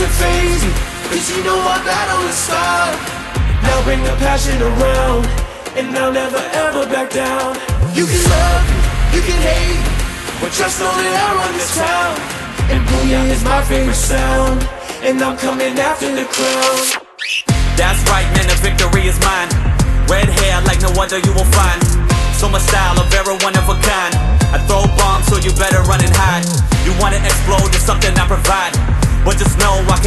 doesn't me Cause you know battle is start Now bring the passion around And I'll never ever back down. You can love me, you can hate But just know that I run this town. And booyah is my favorite sound And I'm coming after the crown. That's right, man, the victory is mine. Red hair like no other you will find. So my style, a very one of a kind. I throw bombs, so you better run and hide. You wanna explode, it's something I provide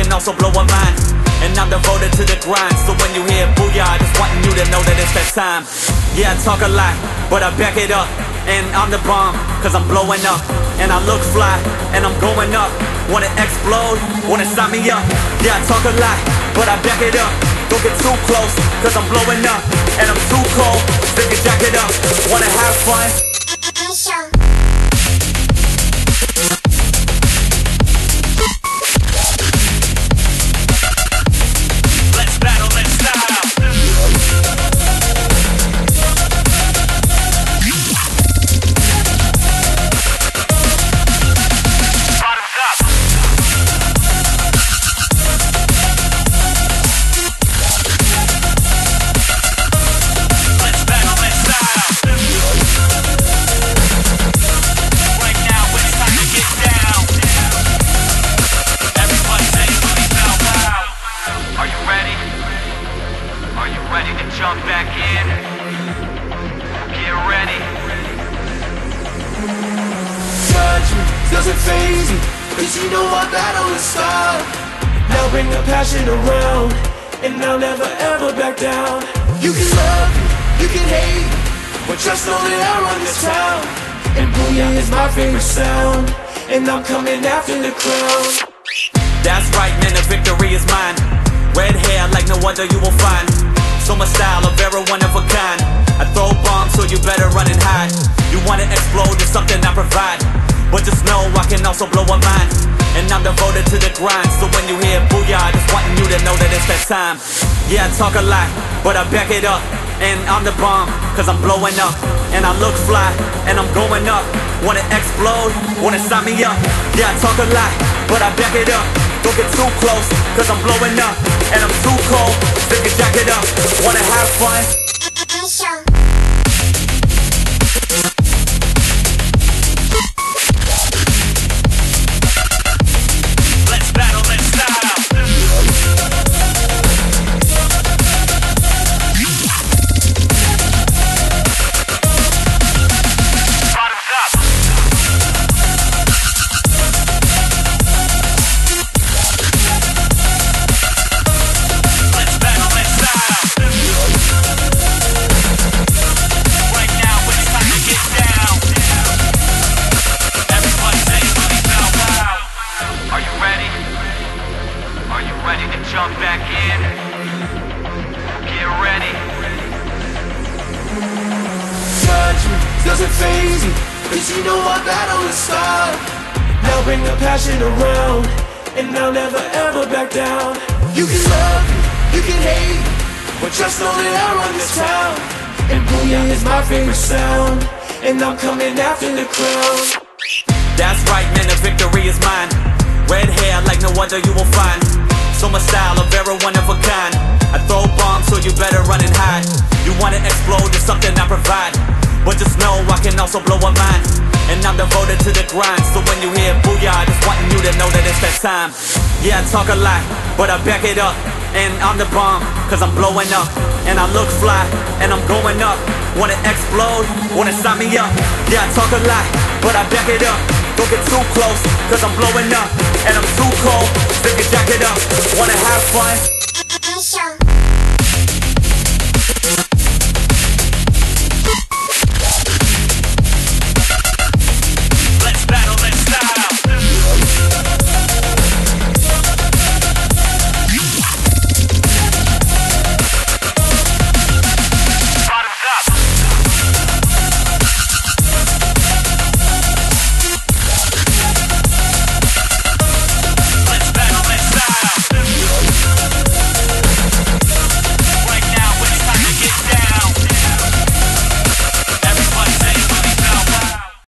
can also blow a mind And I'm devoted to the grind. So when you hear booyah, I just wanting you to know that it's that time. Yeah, I talk a lot, but I back it up. And I'm the bomb, cause I'm blowing up. And I look fly, and I'm going up. Wanna explode, wanna sign me up? Yeah, I talk a lot, but I back it up. Don't get too close, cause I'm blowing up. And I'm too cold, stick your jacket up Wanna have fun? Doesn't me Cause you know our battle is start Now bring the passion around And I'll never ever back down You can love me, you can hate But trust only I run this town And booyah is my favorite sound And I'm coming after the crown That's right, man, the victory is mine. Red hair like no other you will find. So my style, a very one of a kind. I throw bombs, so you better run and hide. You wanna explode, it's something I provide. But just know I can also blow a mind. And I'm devoted to the grind. So when you hear booyah, I just wanting you to know that it's that time. Yeah, I talk a lot, but I back it up. And I'm the bomb, cause I'm blowing up. And I look fly, and I'm going up. Wanna explode, wanna sign me up. Yeah, I talk a lot, but I back it up. Don't get too close, cause I'm blowing up. And I'm too cold, stick your jacket up. Wanna have fun? Doesn't faze me Cause you know our battle is start Now bring the passion around And I'll never ever back down You can love me, you can hate But just know that I run this town And booyah is my favorite sound And I'm coming after the crown That's right, man, the victory is mine. Red hair like no other you will find. So my style, a very one of a kind. I throw bombs, so you better run and hide. Can also blow a mind. And I'm devoted to the grind. So when you hear booyah, I just wanting you to know that it's that time. Yeah, I talk a lot, but I back it up. And I'm the bomb, cause I'm blowing up. And I look fly, and I'm going up. Wanna explode, wanna sign me up. Yeah, I talk a lot, but I back it up. Don't get too close, cause I'm blowing up. And I'm too cold, stick your jacket up. Wanna have fun?